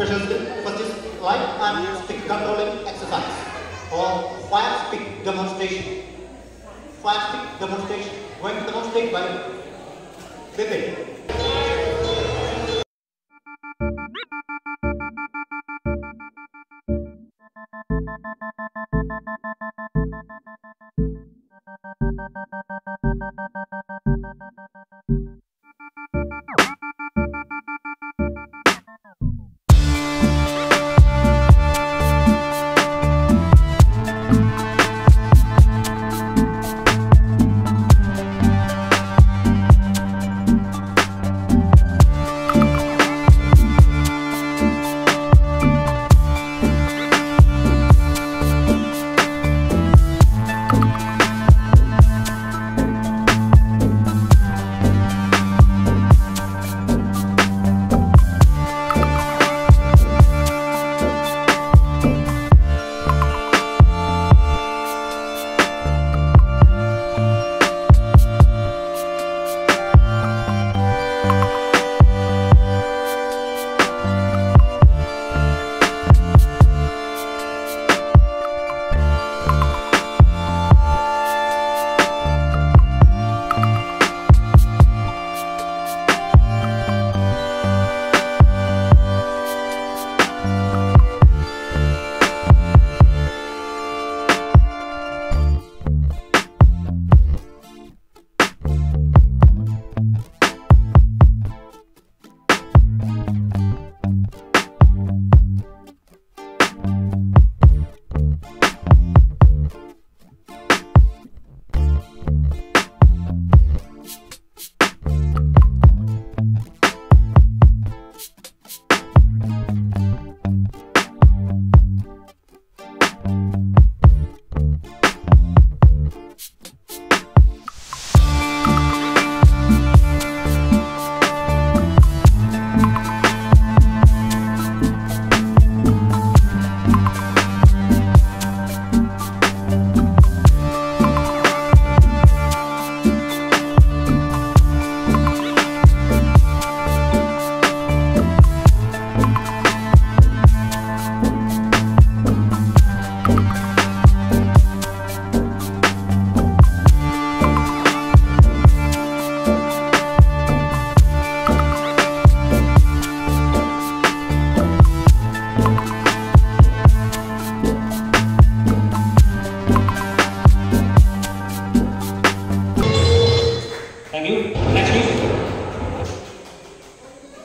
special skill. First is light and stick controlling exercise or fire stick demonstration. Fire stick demonstration. Going to demonstrate by Vivek.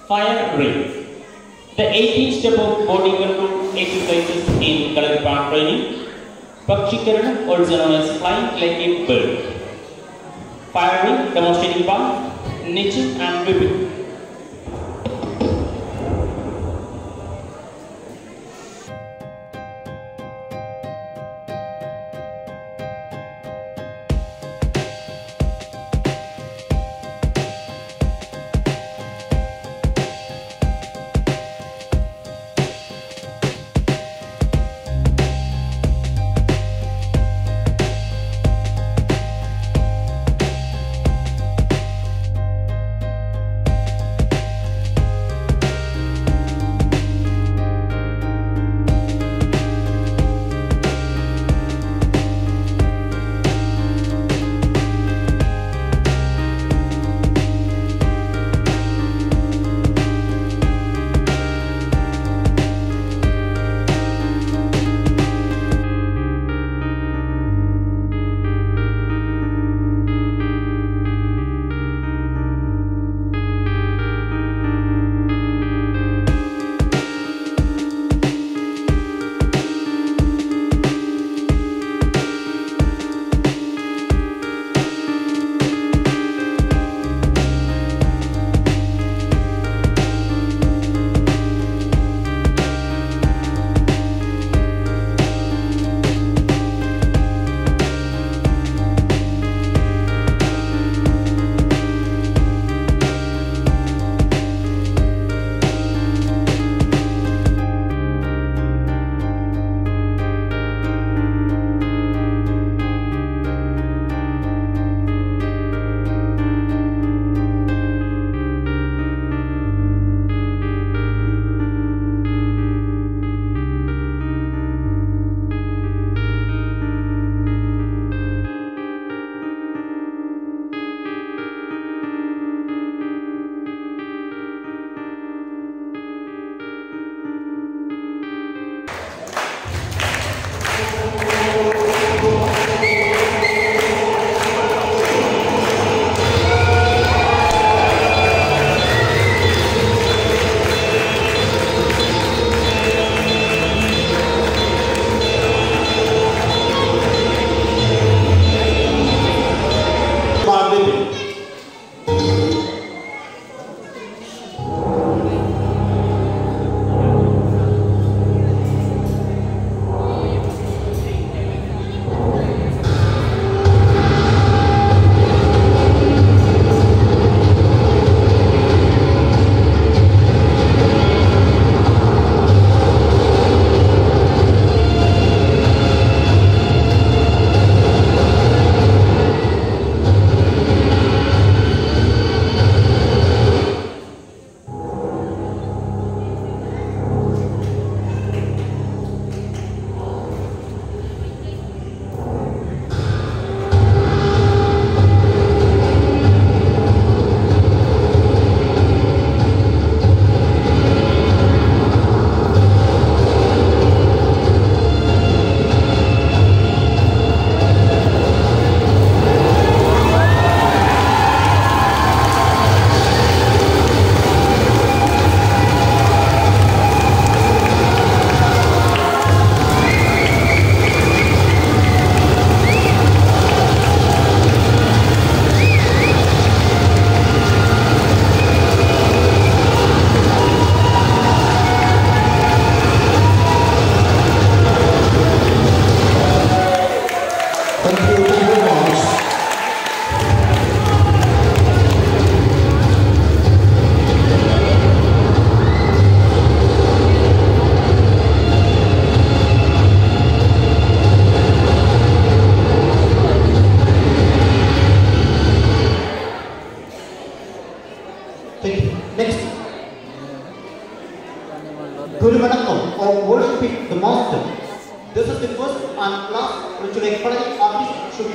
Fire drill. The 18 step of body control exercises in Kalaripan training. Pakshikaran, also known as flying like a bird. Drill demonstrating by Nitin and Vipin. artist